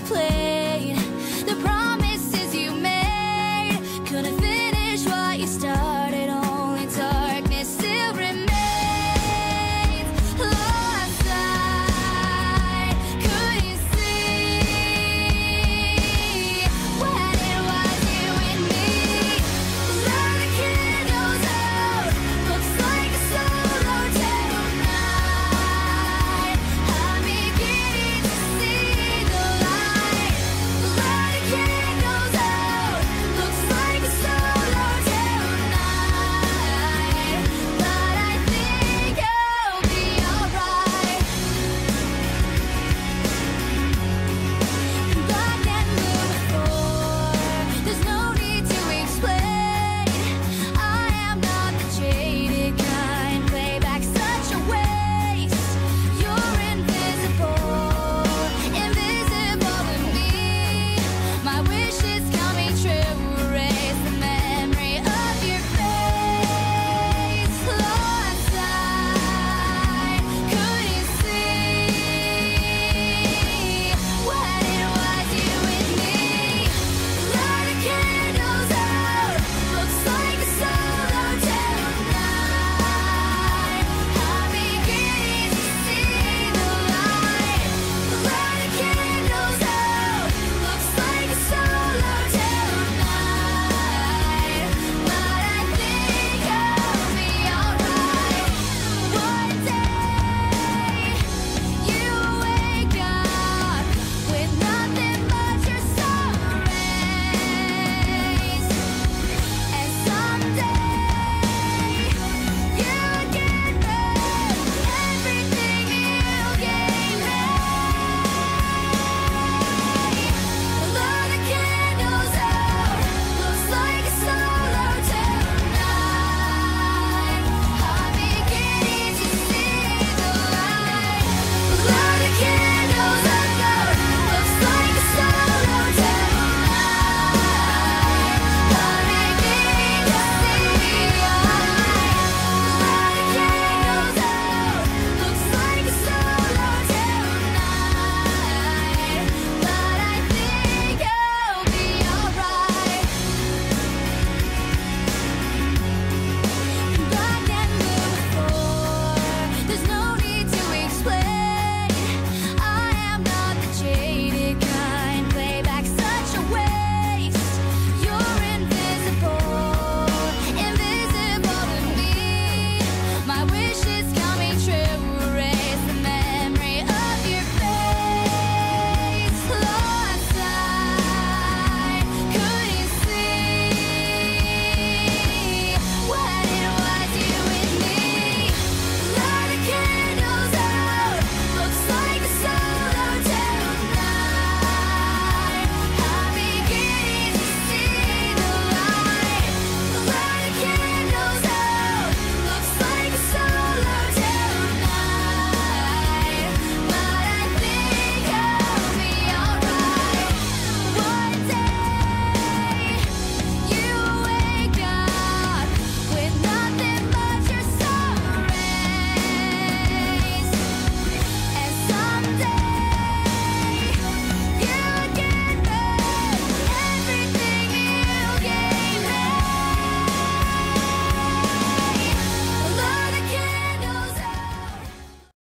play.